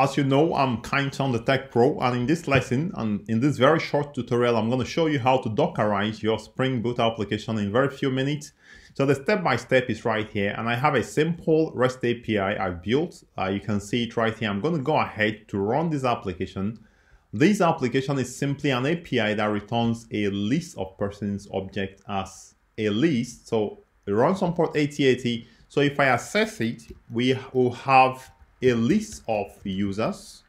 As you know, I'm Kindson the Tech Pro and in this lesson and in this very short tutorial, I'm going to show you how to Dockerize your Spring Boot application in very few minutes. So the step-by-step -step is right here and I have a simple REST API I've built. Uh, you can see it right here. I'm going to go ahead to run this application. This application is simply an API that returns a list of persons object as a list. So it runs on port 8080. So if I access it, we will have a list of users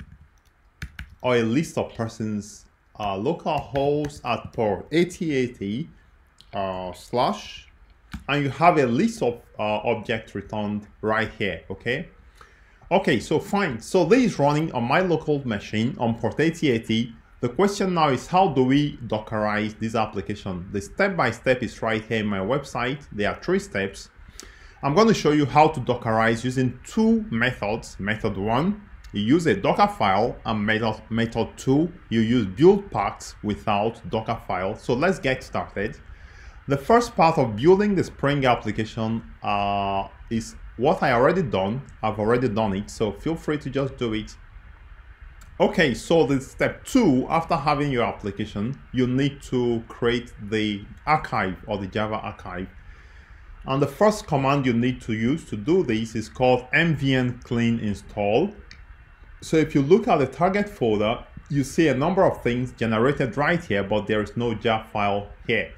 or a list of persons uh, localhost at port 8080 uh, slash and you have a list of uh, objects returned right here okay? Okay so fine. So this is running on my local machine on port 8080 the question now is how do we dockerize this application? The step-by-step -step is right here in my website. There are three steps I'm going to show you how to Dockerize using two methods. Method 1, you use a Docker file, and method, method 2, you use build packs without Docker file. So let's get started. The first part of building the Spring application uh, is what I already done. I've already done it, so feel free to just do it. Okay, so the step two, after having your application, you need to create the archive or the Java archive. And the first command you need to use to do this is called mvn clean install. So if you look at the target folder, you see a number of things generated right here, but there is no jar file here.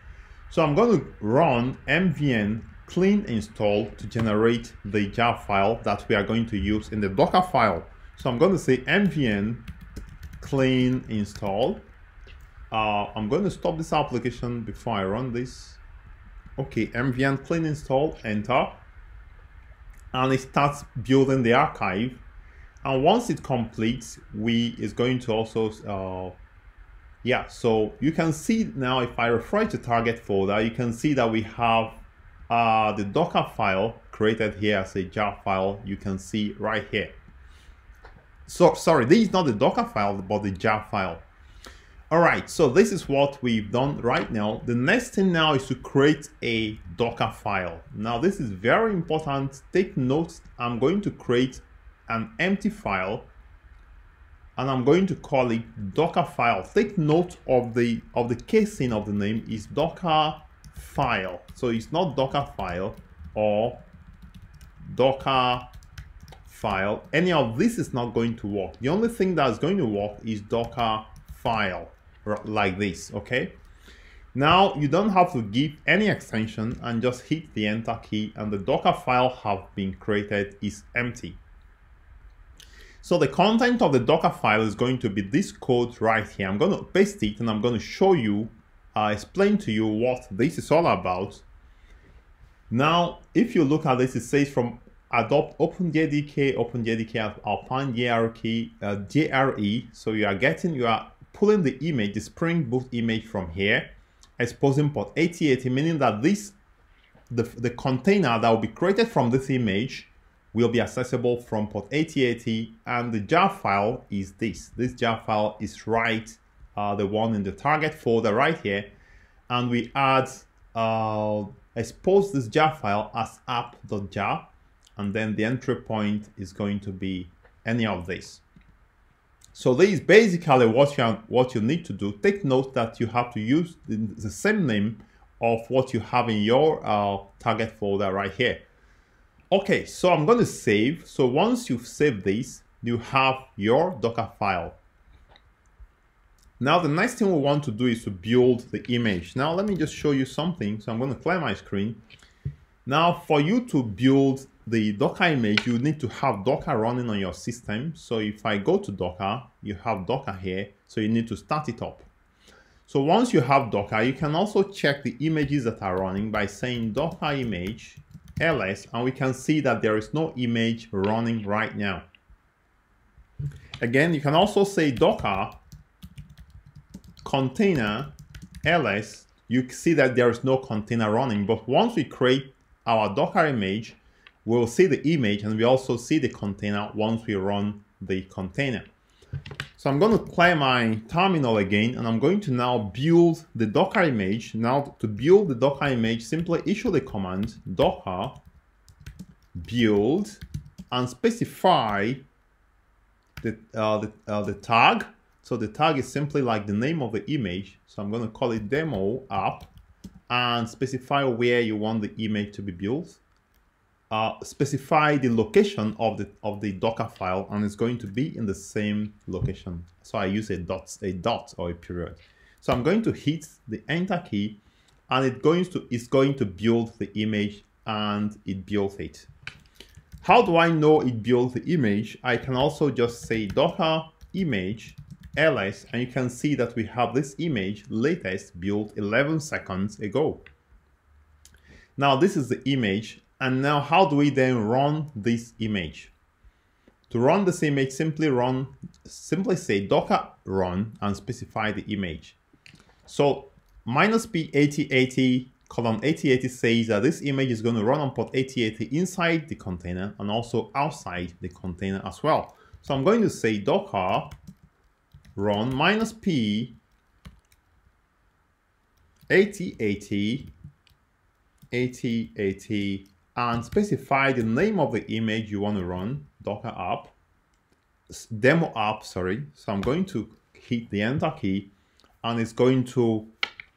So I'm going to run mvn clean install to generate the jar file that we are going to use in the Docker file. So I'm going to say mvn clean install. Uh, I'm going to stop this application before I run this. Okay, mvn clean install, enter. And it starts building the archive. And once it completes, we is going to also, uh, yeah, so you can see now if I refresh the target folder, you can see that we have uh, the Docker file created here as a jar file. You can see right here. So sorry, this is not the Docker file, but the jar file. All right, so this is what we've done right now. The next thing now is to create a Docker file. Now this is very important. Take note, I'm going to create an empty file and I'm going to call it Docker file. Take note of the of the casing of the name is Docker file. So it's not Docker file or Docker file. Any of this is not going to work. The only thing that's going to work is Docker file like this, okay? Now you don't have to give any extension and just hit the enter key and the Docker file have been created is empty. So the content of the Docker file is going to be this code right here. I'm going to paste it and I'm going to show you, uh, explain to you what this is all about. Now, if you look at this, it says from adopt OpenJDK, OpenJDK Alpine JRE, uh, JRE. So you are getting, you are pulling the image, the Spring Boot image from here, exposing port 8080, meaning that this, the, the container that will be created from this image will be accessible from port 8080 and the jar file is this. This jar file is right, uh, the one in the target folder right here. And we add, uh, expose this jar file as app.jar and then the entry point is going to be any of this. So this is basically what you, what you need to do. Take note that you have to use the, the same name of what you have in your uh, target folder right here. Okay, so I'm going to save. So once you've saved this, you have your Docker file. Now the next thing we want to do is to build the image. Now let me just show you something. So I'm going to clear my screen. Now for you to build the Docker image, you need to have Docker running on your system. So if I go to Docker, you have Docker here. So you need to start it up. So once you have Docker, you can also check the images that are running by saying Docker image ls, and we can see that there is no image running right now. Again, you can also say Docker container ls. You see that there is no container running, but once we create our Docker image, we'll see the image and we also see the container once we run the container. So I'm going to clear my terminal again and I'm going to now build the Docker image. Now to build the Docker image, simply issue the command docker build and specify the, uh, the, uh, the tag. So the tag is simply like the name of the image. So I'm going to call it demo app and specify where you want the image to be built. Uh, specify the location of the of the Docker file, and it's going to be in the same location. So I use a dot, a dot or a period. So I'm going to hit the enter key, and it going to it's going to build the image, and it builds it. How do I know it builds the image? I can also just say Docker image ls, and you can see that we have this image latest built 11 seconds ago. Now this is the image and now how do we then run this image? To run this image, simply run, simply say docker run and specify the image. So minus p 8080 colon 8080 says that this image is going to run on port 8080 inside the container and also outside the container as well. So I'm going to say docker run minus p 8080 8080 and specify the name of the image you want to run, Docker app, demo app, sorry. So I'm going to hit the enter key and it's going to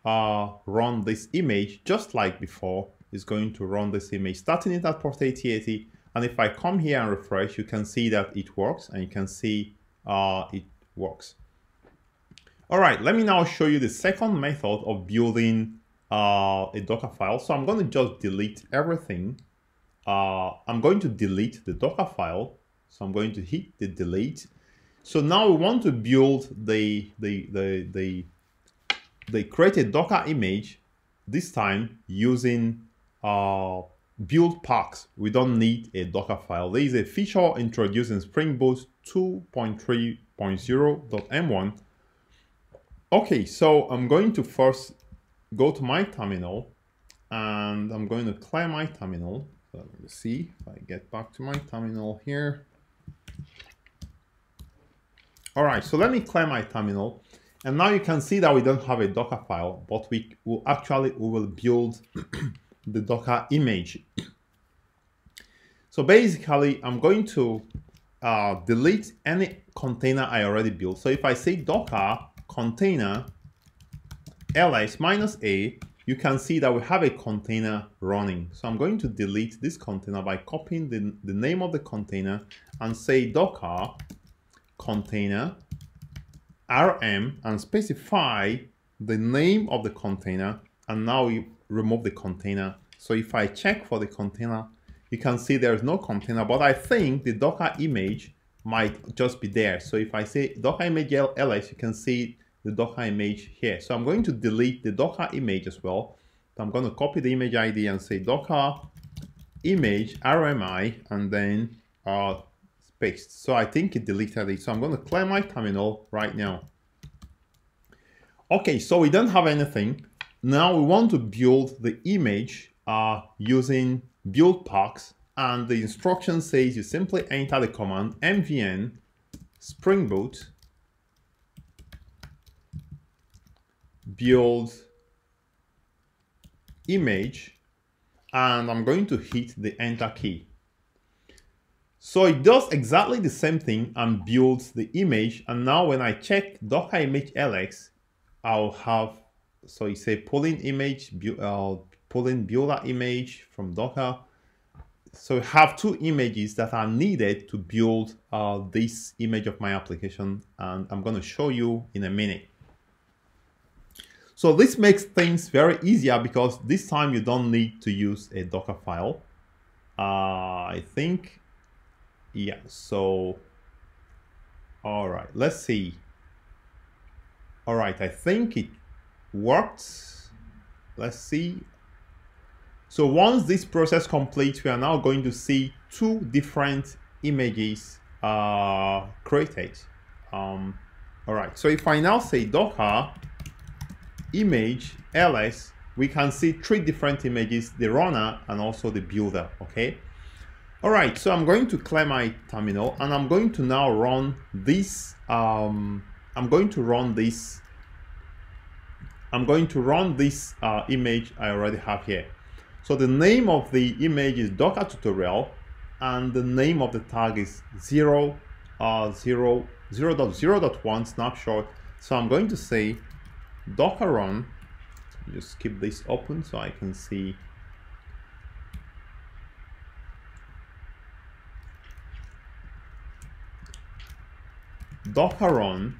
uh, run this image just like before. It's going to run this image, starting it at port 8080. And if I come here and refresh, you can see that it works and you can see uh, it works. All right, let me now show you the second method of building uh, a Docker file. So I'm going to just delete everything. Uh, I'm going to delete the Docker file. So I'm going to hit the delete. So now we want to build the, the, the, the, the create a Docker image, this time using uh, build packs. We don't need a Docker file. There is a feature introduced in Spring Boot 2.3.0.m1. Okay, so I'm going to first go to my terminal and I'm going to clear my terminal. So let me see if I get back to my terminal here. All right, so let me clear my terminal. And now you can see that we don't have a Docker file, but we will actually we will build the Docker image. So basically, I'm going to uh, delete any container I already built. So if I say Docker container ls minus a, you can see that we have a container running. So I'm going to delete this container by copying the, the name of the container and say docker container rm and specify the name of the container and now we remove the container. So if I check for the container, you can see there's no container, but I think the Docker image might just be there. So if I say Docker image ls, you can see the Docker image here. So I'm going to delete the Docker image as well. So I'm going to copy the image ID and say Docker image RMI and then uh, paste. So I think it deleted it. So I'm going to clear my terminal right now. Okay, so we don't have anything. Now we want to build the image uh, using build packs and the instruction says you simply enter the command mvn spring boot build image and I'm going to hit the enter key. So it does exactly the same thing and builds the image. And now when I check Docker image ls, I'll have, so you say pulling image, uh, pulling builder image from Docker. So I have two images that are needed to build uh, this image of my application. And I'm going to show you in a minute. So this makes things very easier because this time you don't need to use a Docker file. Uh, I think, yeah, so, all right, let's see. All right, I think it worked. Let's see. So once this process completes, we are now going to see two different images uh, created. Um, all right, so if I now say Docker image ls, we can see three different images, the runner and also the builder, okay? All right, so I'm going to clear my terminal and I'm going to now run this, um, I'm going to run this, I'm going to run this uh, image I already have here. So the name of the image is Docker tutorial and the name of the tag is 0 uh, 0, 0, 0.0.1 snapshot. So I'm going to say docker run, just keep this open so I can see. Docker run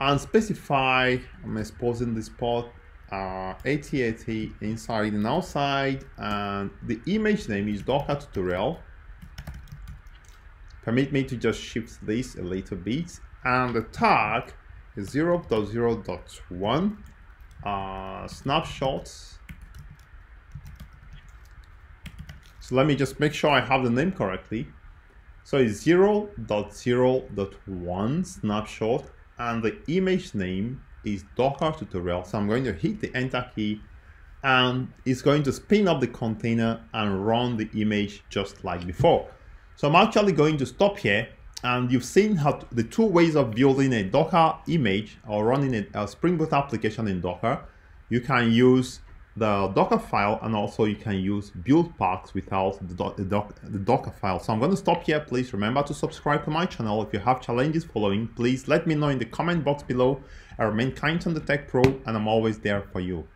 and specify I'm exposing this port uh, 8080 inside and outside and the image name is docker tutorial permit me to just shift this a little bit and the tag is 0.0.1 uh, snapshots so let me just make sure I have the name correctly so it's 0.0.1 snapshot and the image name is docker tutorial. So I'm going to hit the enter key and it's going to spin up the container and run the image just like before. So I'm actually going to stop here and you've seen how the two ways of building a Docker image or running a, a Spring Boot application in Docker. You can use the Docker file and also you can use build packs without the, the, doc, the, Docker file. So I'm going to stop here. Please remember to subscribe to my channel. If you have challenges following, please let me know in the comment box below. I remain Kindson the Tech Pro and I'm always there for you.